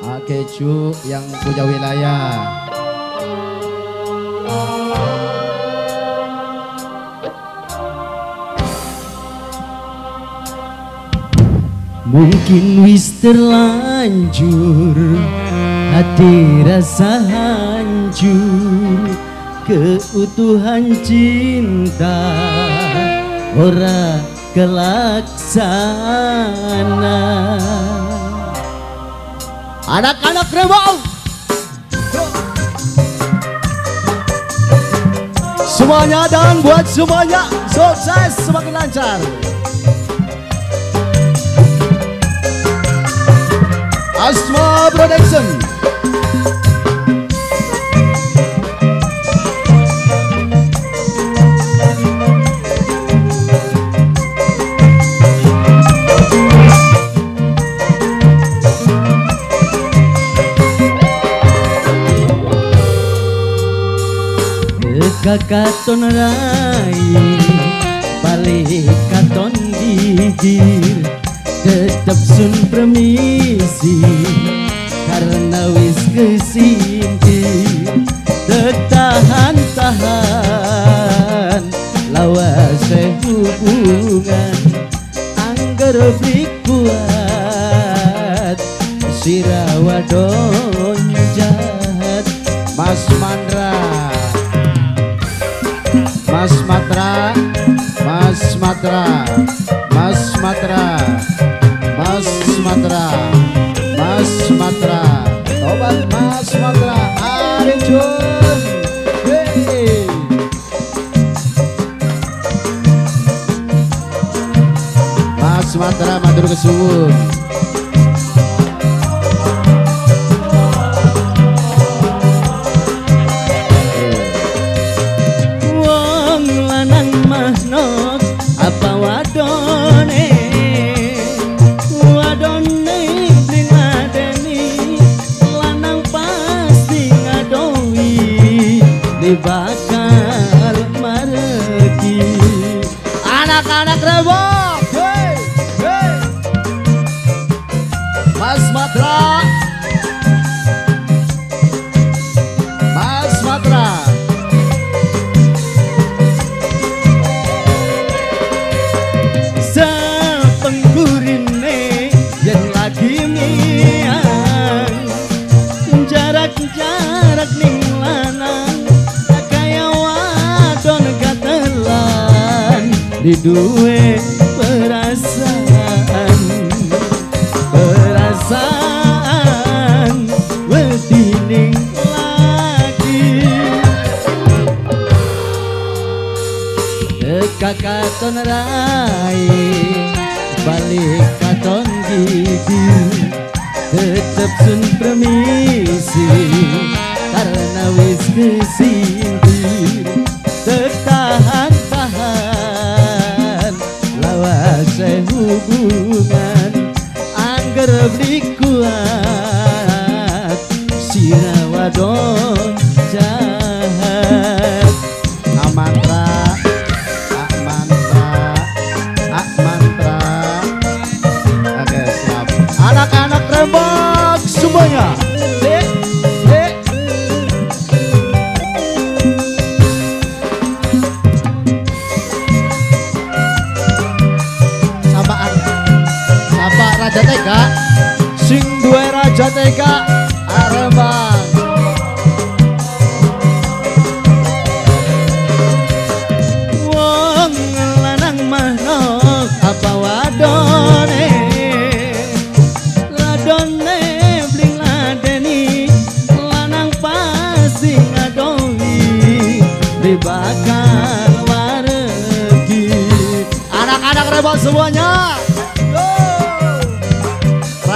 Keju yang punya wilayah. Mungkin wis terlanjur Hati rasa hancur Keutuhan cinta Ora kelaksana Anak-anak Rembang Semuanya dan buat semuanya Sukses semakin lancar. Asma Production Kakaton rai Balik katon gigir Tetep sun permisi Karena wis kesintir Tertahan-tahan Lawas hubungan Angger kuat Sirawadon Matra Mas Matra Mas Matra Mas Matra Obat Mas Matra Arjun Hey. Mas Matra Madur Kesuwun Wong bakal mareki Anak-anak Rembang hey, hey. Mas Matra duwe perasaan Perasaan Wedining lagi. Kakaton rai Balik katon hubungan Angger beli kuat Sirawadon jahat. Amantra Ak Mantra Ak Mantra Oke siap. Anak-anak Rembang semuanya Tega Sing duwe Raja Tega Arembang Wong lanang manok apa wadone? Ladone bling ladeni lanang pasti ngadowi di bakal waregi. Anak-anak rebel semuanya.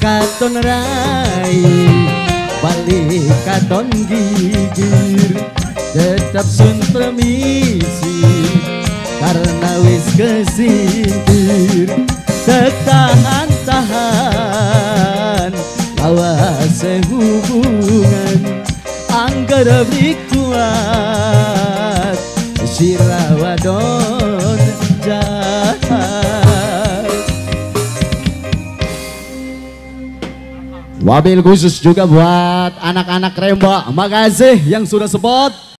katon rai. Balik katon gigir tetap sun permisi karena wis kesingkir tahan-tahan awas hubungan anggar kuat Wabil khusus juga buat anak-anak Remba. Makasih yang sudah support.